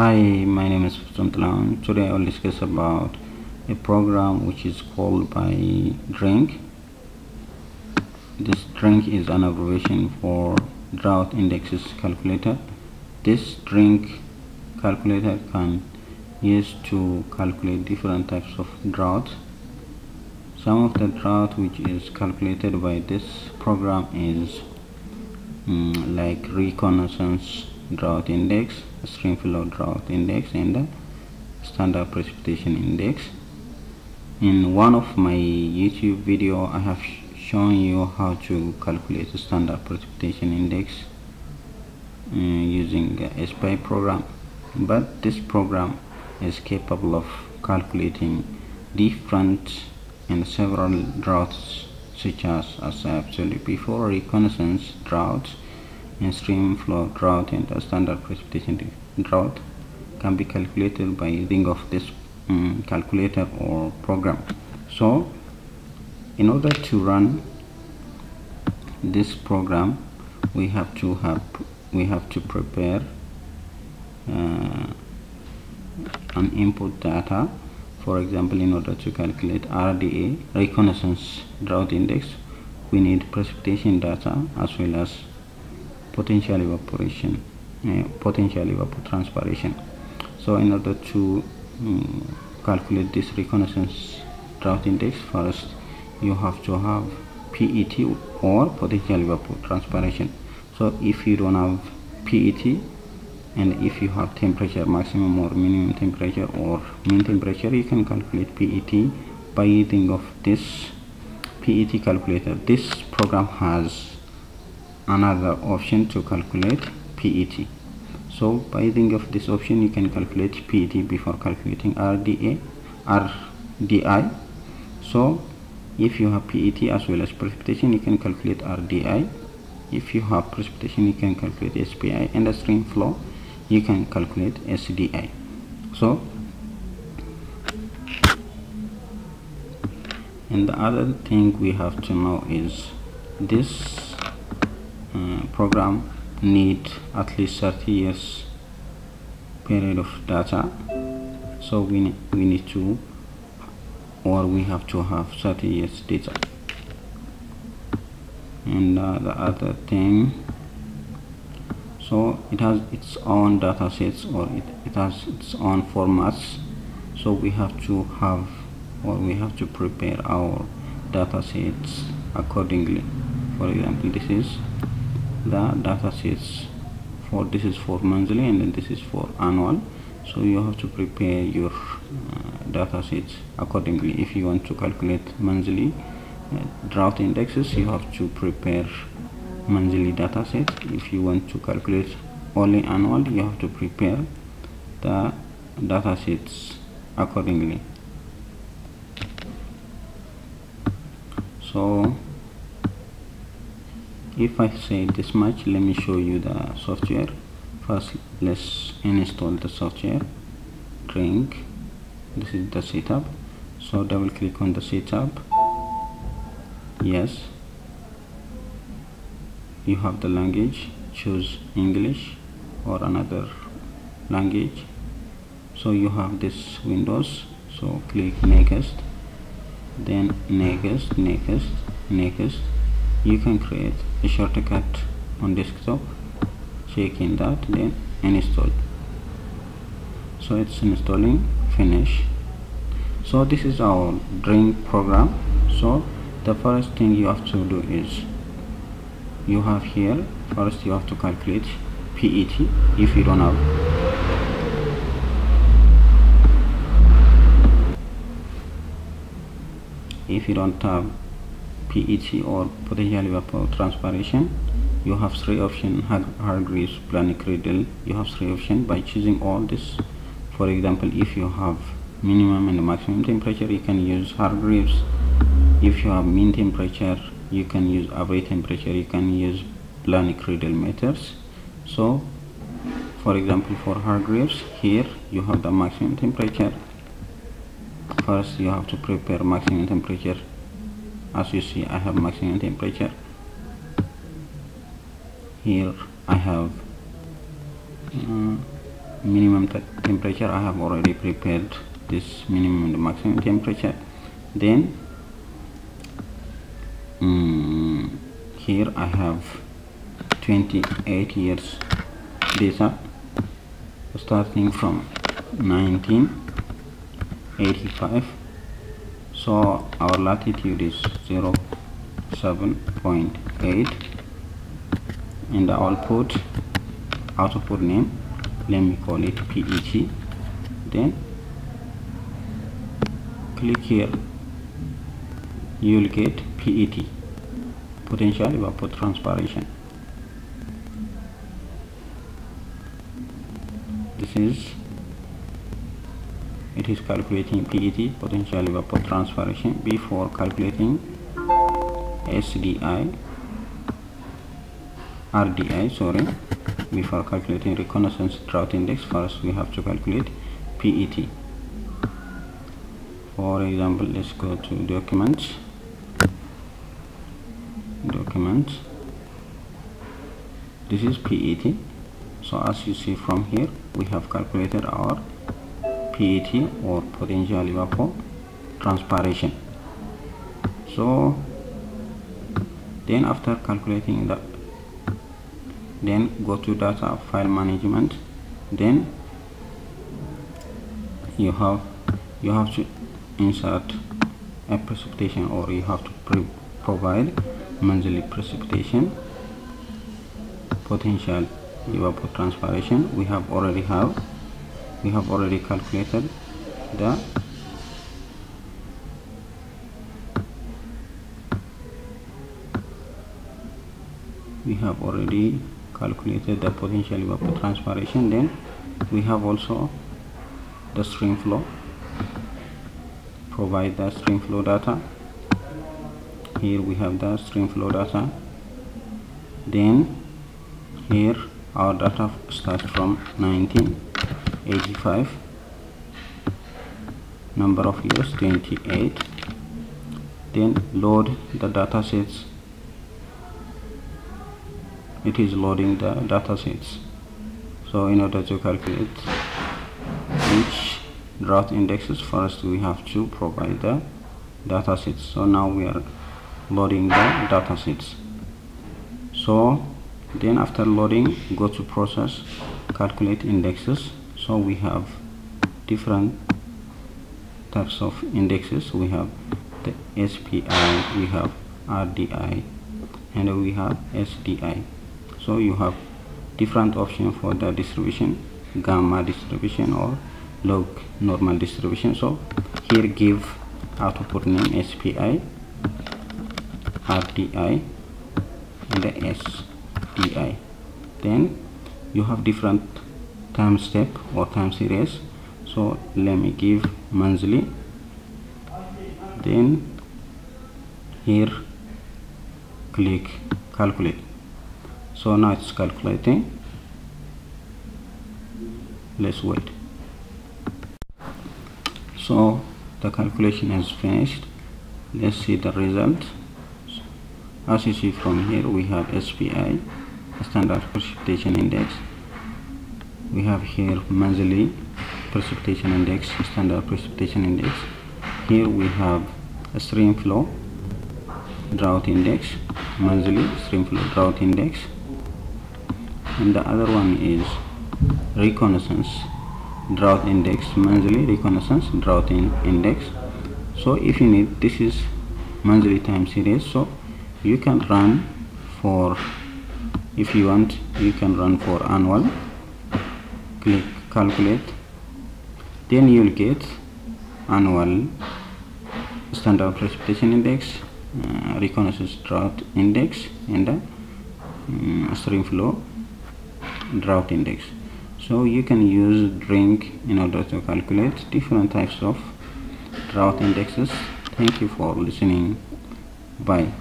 Hi, my name is Fusantlan. Today I will discuss about a program which is called by DrinC. This DrinC is an abbreviation for Drought Indexes Calculator. This DrinC calculator can use to calculate different types of drought. Some of the drought which is calculated by this program is um, like reconnaissance drought index, stream flow drought index and the standard precipitation index. In one of my YouTube video I have sh shown you how to calculate the standard precipitation index uh, using a SPI program but this program is capable of calculating different and several droughts such as as I have told you before reconnaissance droughts stream flow drought and standard precipitation drought can be calculated by using of this um, calculator or program. So in order to run this program we have to have we have to prepare uh, an input data. For example in order to calculate RDA reconnaissance drought index we need precipitation data as well as potential evaporation uh, potential evapotranspiration so in order to um, calculate this reconnaissance drought index first you have to have PET or potential evapotranspiration so if you don't have PET and if you have temperature maximum or minimum temperature or mean temperature you can calculate PET by using of this PET calculator this program has another option to calculate PET so by using of this option you can calculate PET before calculating RDA RDI so if you have PET as well as precipitation you can calculate RDI if you have precipitation you can calculate SPI and the stream flow you can calculate SDI so and the other thing we have to know is this uh, program need at least 30 years period of data. So we, we need to or we have to have 30 years data. And uh, the other thing so it has its own data sets or it, it has its own formats. So we have to have or we have to prepare our data sets accordingly. For example this is the data sets for this is for monthly and then this is for annual. So you have to prepare your uh, data sets accordingly. If you want to calculate monthly uh, drought indexes you have to prepare monthly data set if you want to calculate only annual you have to prepare the data sets accordingly. So if I say this much let me show you the software. First let's install the software. DrinC this is the setup. So double click on the setup. Yes. You have the language. Choose English or another language. So you have this windows. So click next. Then next next next. You can create shortcut on desktop check in that then install. So it's installing finish. So this is our DrinC program. So the first thing you have to do is you have here first you have to calculate PET if you don't have. If you don't have PET or potential evapotranspiration you have three options Hargreaves Blaney-Criddle you have three options by choosing all this. For example if you have minimum and maximum temperature you can use hard Hargreaves if you have mean temperature you can use average temperature. You can use Blaney-Criddle methods. So for example for hard Hargreaves here you have the maximum temperature. First you have to prepare maximum temperature as you see I have maximum temperature. Here I have uh, minimum temperature. I have already prepared this minimum and maximum temperature. Then um, here I have 28 years. Data starting from 1985 so our latitude is 0 7.8 and the output output name let me call it PET then click here. You will get PET potential evapotranspiration this is it is calculating PET potential evapotranspiration before calculating SDI RDI sorry. Before calculating reconnaissance drought index first we have to calculate PET for example let's go to documents. Documents. This is PET so as you see from here we have calculated our PET or potential evapotranspiration so then after calculating that then go to data file management. Then you have you have to insert a precipitation or you have to provide monthly precipitation. Potential evapotranspiration we have already have we have already calculated the we have already calculated the potential evapotranspiration then we have also the stream flow. Provide the stream flow data. Here we have the stream flow data. Then here our data starts from 1985 number of years 28 then load the data sets it is loading the data sets so in order to calculate each drought indexes first we have to provide the data sets so now we are loading the data sets so then after loading go to process calculate indexes so we have different types of indexes. We have the SPI we have RDI and we have SDI so you have different options for the distribution gamma distribution or log normal distribution. So here give output name SPI RDI and the SDI then you have different time step or time series. So let me give monthly. Then here click calculate. So now it's calculating. Let's wait. So the calculation is finished. Let's see the result. As you see from here we have SPI standard precipitation index we have here monthly precipitation index standard precipitation index. Here we have a stream flow drought index monthly stream flow drought index. And the other one is reconnaissance drought index monthly reconnaissance drought in index. So if you need this is monthly time series. So you can run for if you want you can run for annual click calculate. Then you will get annual standard precipitation index uh, reconnaissance drought index and the um, stream flow drought index. So you can use DrinC in order to calculate different types of drought indexes. Thank you for listening. Bye